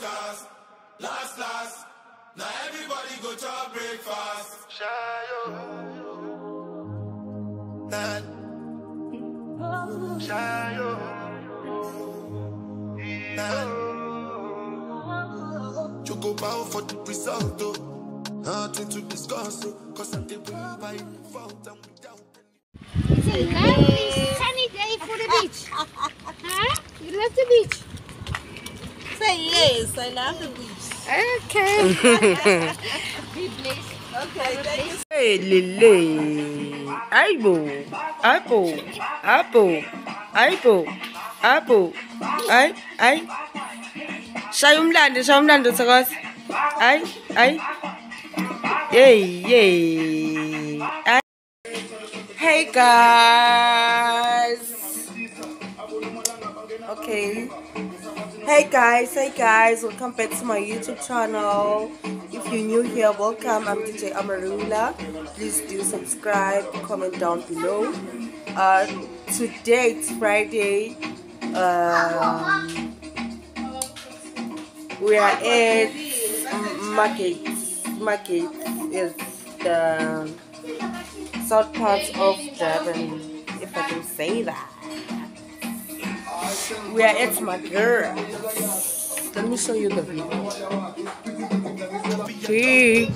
cast. Last, last. Now everybody go to breakfast. Choco bow for the result, oh. Nothing to discuss, oh. Cause I did win by default and without any. It's a lovely sunny day for the beach. huh? You love the beach? Say yes, I love the beach. Okay. Be blessed. Okay, thank you. Hey, Lily. Apple. Apple. Apple. Apple. Apple. Ay, ay. Shaya umlando, shaya umlando Thokoza. Ay, ay. Yay, yay. Ay. Hey guys. Okay. Hey guys, hey guys, welcome back to my YouTube channel. If you're new here, welcome. I'm DJ Amarula. Please do subscribe, comment down below. Uh, today it's Friday. Um, we are at Margate. Margate is the south part of Durban, if I can say that. We are at my. Let me show you the view. See?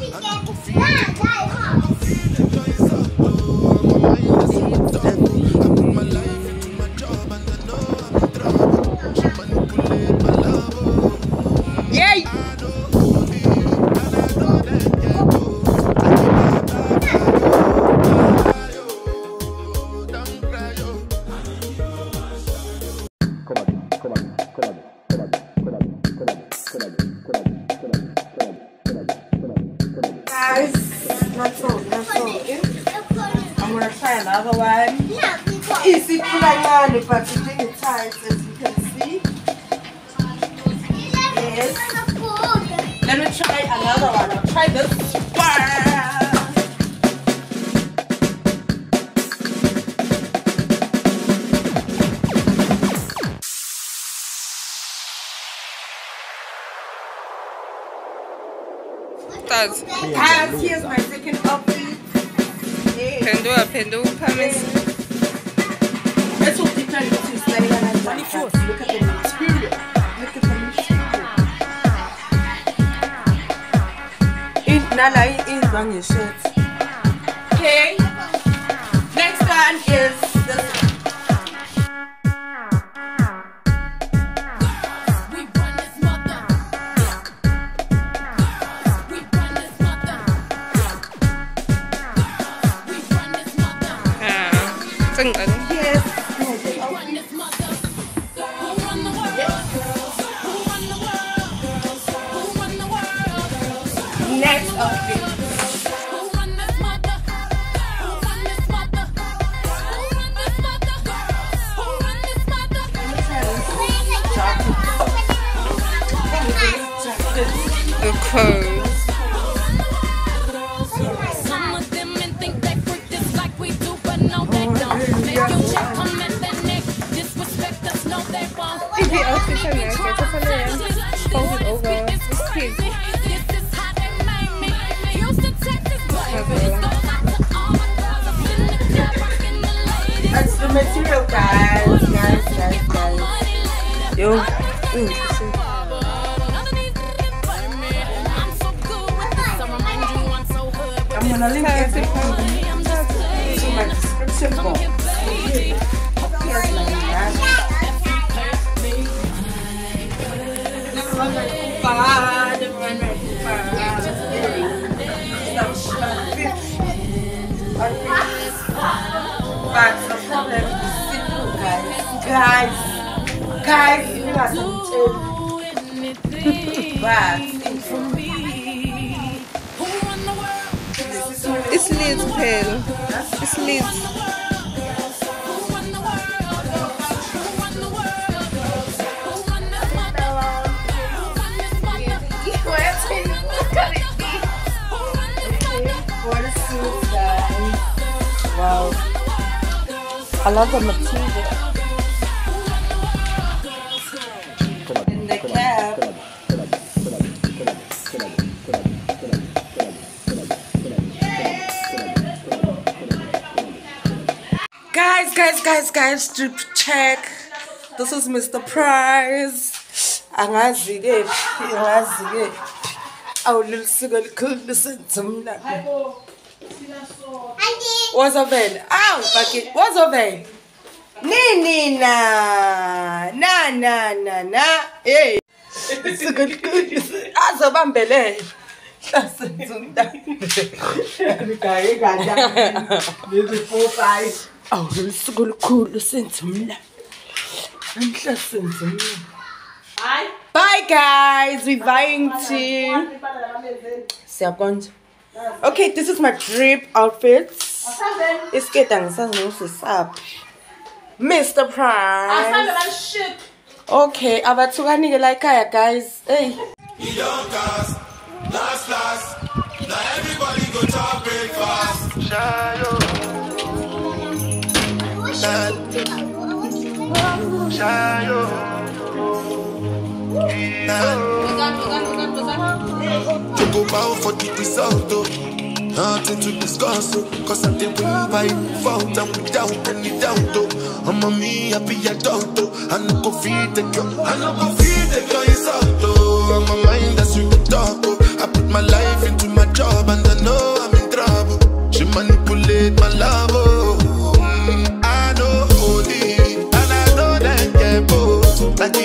Stars. Guys, here's my second outfit. Yeah. Pendua, pendu, pamis. That's what they try to do is like that. Look at the material. Look at the. In Nala is on your shirt. Okay. Next one is Zeng Yes. Next outfit. The. Niggas play me. I'm so good with this. I remind you I'm so hood, but I'm gonna link everything I'm just playing. in my description box. Baby. Here's my man. But the problem is simple, guys. Guys, guys, you are so bad. It's lit, Pel. It's lit. For the suits, guys. Wow. I love the material. Guys, guys, guys, guys, strip check. This is Mr. Price. angazi kephi angazi kephi awulilisiko elikhulu I mna umlando. Wazovela. Aw, baki, wazovela. Nini na. Na na na na. Hey. Azobambelela. Hlasenza umlando. Gaye gada. Maybe four, oh, five. Awu lisuku olukhulu senza umlando. Namhla senza. Hayi. Bye guys, we're vying to Siyabonga. Okay, this is my trip outfits. Iskete angisazi ngisisaphi. Mr. Price. shit. Okay, abathukani ke la ekhaya guys. Hey. We don't cast, last, last. Now everybody go to breakfast. Shayo, shayo. Nothing to discuss, oh. Cause I did win by fault and without any doubt, oh. I'm a me happy adult, oh. I no go feed the girl, I no go feed the girl insult, oh. I'm a mind that's with the talk, oh. I put my life into my job and I know I'm in trouble. She manipulate my love, oh. Mm, I know holy, and I. Like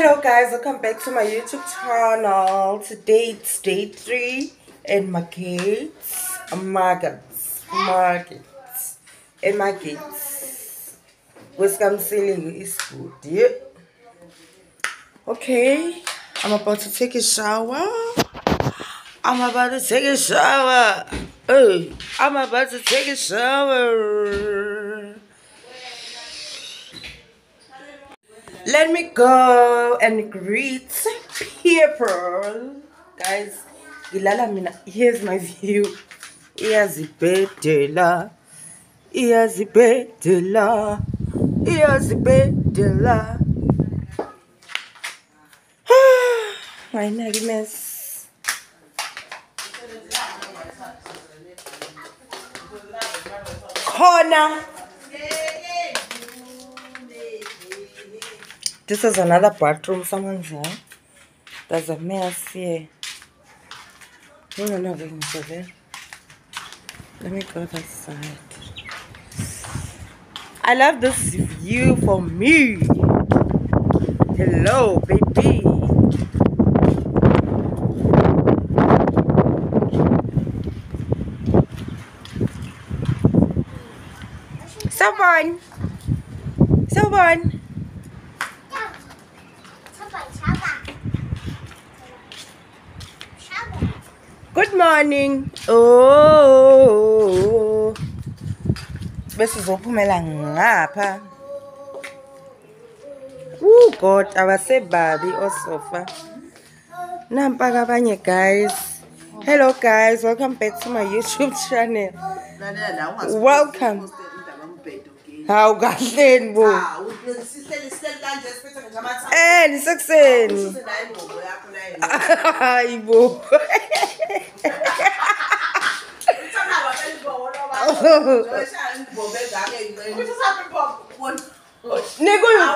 Hello guys, welcome back to my YouTube channel. Today it's day three in Margate. Markets. Markets. In Margate. Wisconsin is good. Yeah. Okay. I'm about to take a shower. I'm about to take a shower. oh I'm about to take a shower. Let me go and greet people. Guys, ngilala mina. Here's my view. Iyazibhedela. Iyazibhedela. Iyazibhedela. Ngayinaki mess. Khona. This is another bathroom someone's there. There's a mess here. No, no, no, go there. Let me go that side. I love this view for me. Hello, baby. Someone. Someone. Morning. Oh. Bese zophumela ngapha. Oh God, abasebabi osofa. Nampa kabanye guys. Hello guys, welcome back to my YouTube channel. Welcome. Hawu kahleni bo. Eh, nisekuseni. Hayi bo. Nikuyo.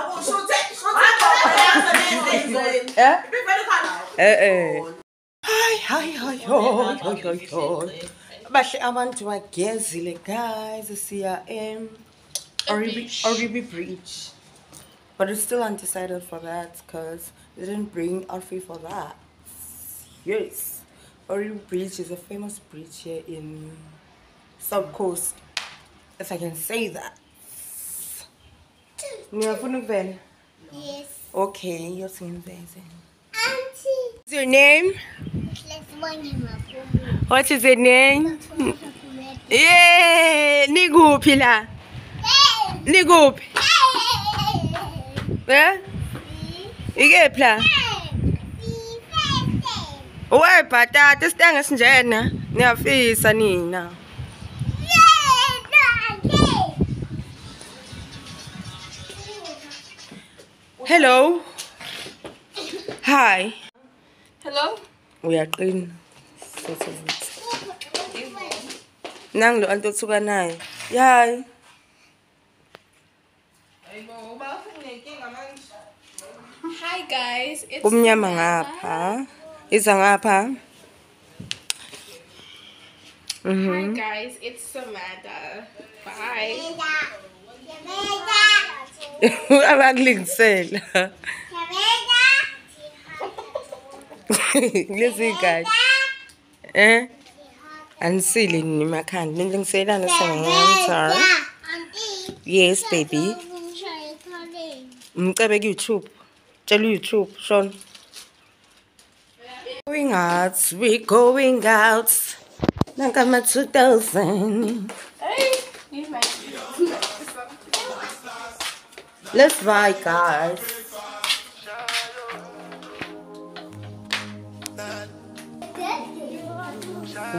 Eh? Eh eh. Hayi hayi hoy hoy hoy hoy. Bahle abantu bagezile guys siya em Oribi Oribi Bridge. But it's still undecided for that because they didn't bring outfit for that. Yes. Ori Bridge is a famous bridge here in South Coast. If I can say that. Niyafuna ukuvela? Yes. Okay, yosingiveze. Auntie. What's your name? Let's one him up. What is your name? Yeah, nikuphi la? Nikuphi? Eh? Ikephi la? Wayibhatata isitanga esinjena. Niyafisa nina. Hello. Hi. Hello. We are clean. Sort of it. Nanglo anto suka nayo. Yay. Hi guys. It's Kumnyama ngapha. Iza ngapha. Mm -hmm. Hi mhm. guys, it's Samantha. Bye. Samantha. Samantha. abakulingisela leziy'gadi um eh? anisile nini makhandi nilingiselelane sengangamthara yes baby. Mcebe ku-youtube. Tshela u-youtube shona going out we going out. Nanka ma-two thousand. Let's write, guys.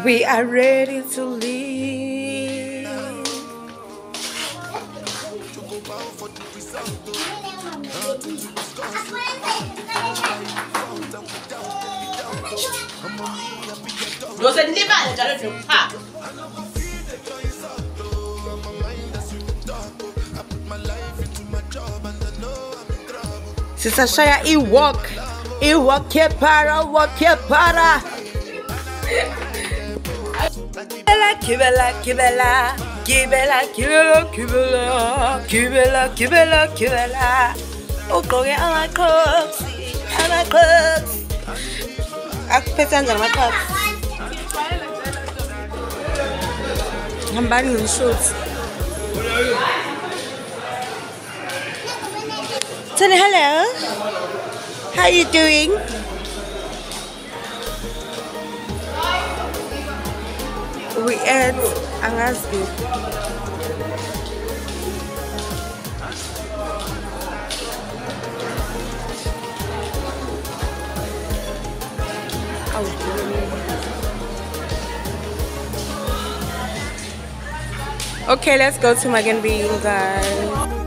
We are ready to leave. Lọ́sẹ̀ níbàdàn jàre fi pa. C'est Sachaya Ewok. Ewok Kepara, Ewok Kepara. Kibela, Kibela, Kibela. Kibela, Kibela, Kibela. Kibela, Kibela, Kibela. Ugoke amakhosi, amakhosi. Akuphethe kanjani amakhosi? hambani ngemshoti Tony, hello. How you doing? We ate angazi. Okay, let's go to Magan Bean, guys.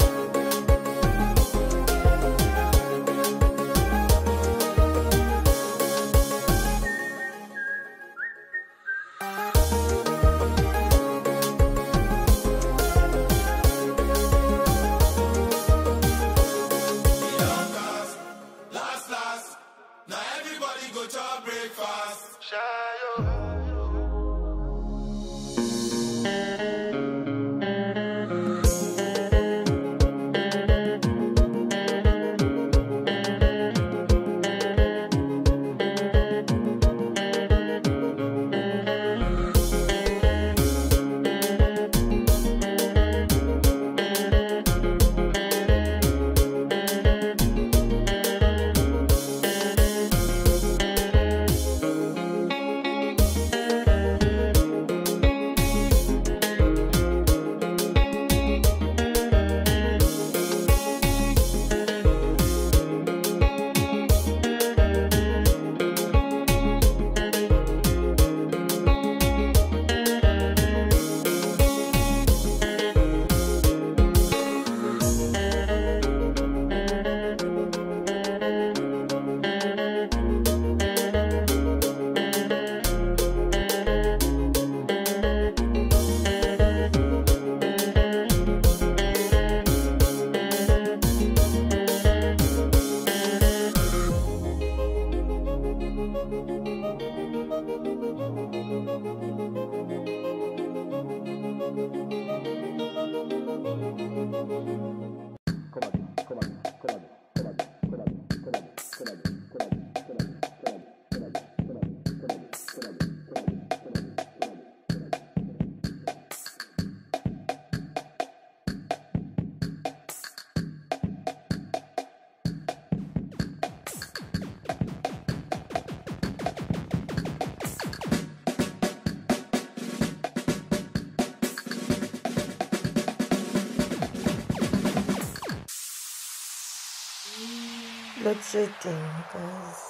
Load shedding, guys.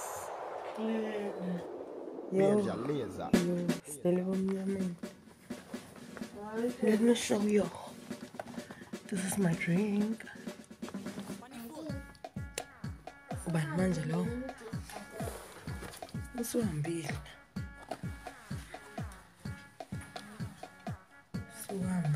Yo, Major laser. yo, still on Let me show you. This is my drink. Ubani manje lo? Usuhambile. Usuhambile.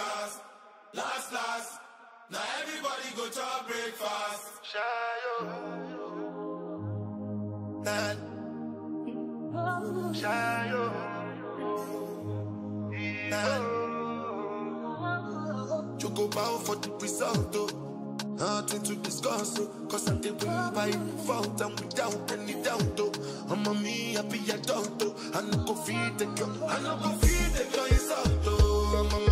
Cast. Last, last. Now everybody go to breakfast. Shayo. Shayo. You go bow for the result, oh. Nothing to discuss, oh. Cause I did win by default and without any doubt, oh. I'm a me, I be a don't, oh. I no go feed the girl, I no go feed the girl insult, oh. I'm a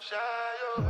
Shayo.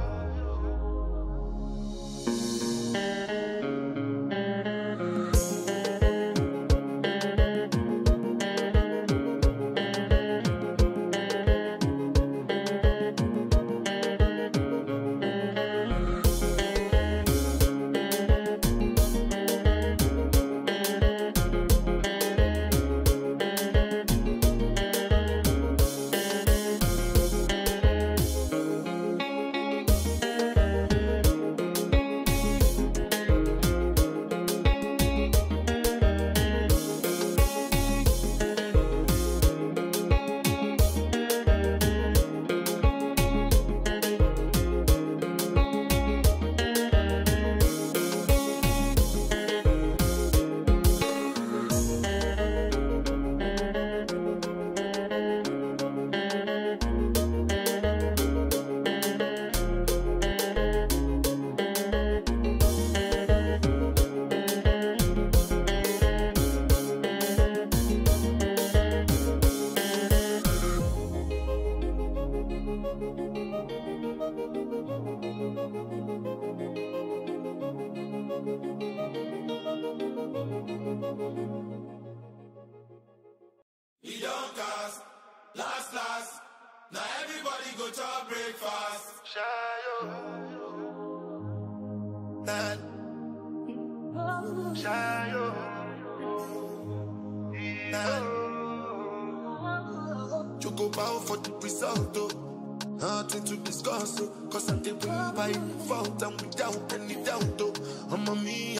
Last, last. Now everybody go to breakfast. Shayo. Shayo. You go bow for the result, oh. Nothing to discuss, oh. Cause I did win by default and without any doubt, oh. I'm a me,